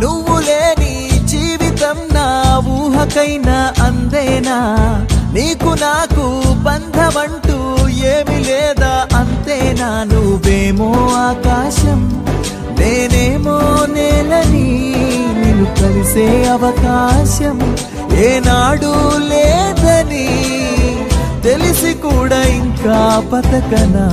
నువ్వు లేని జీవితం నా ఊహకైనా అందేనా? నీకు నాకు బంధమంటూ ఏమి లేదా అంతేనా? నువ్వేమో ఆకాశం నేనేమో నేలని నేను కలిసే అవకాశం ఏనాడు లేదని తెలిసి కూడా ఇంకా బతకనా?